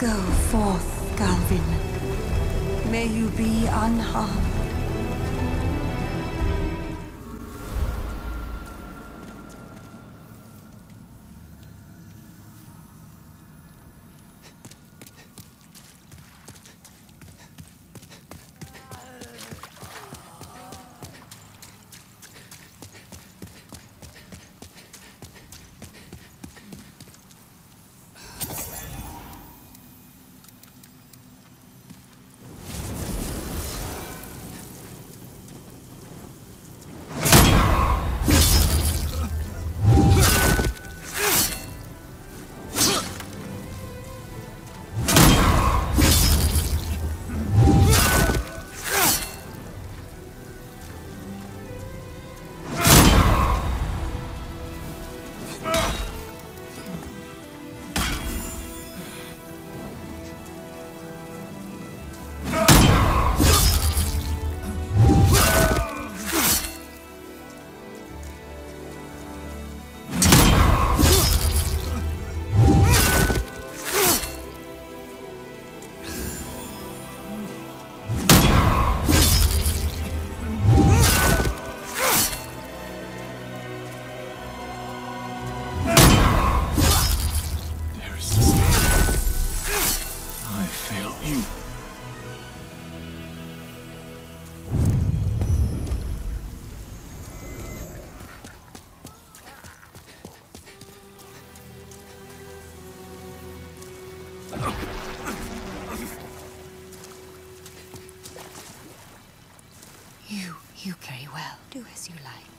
Go forth, Galvin. May you be unharmed. You, you very well. Do as you like.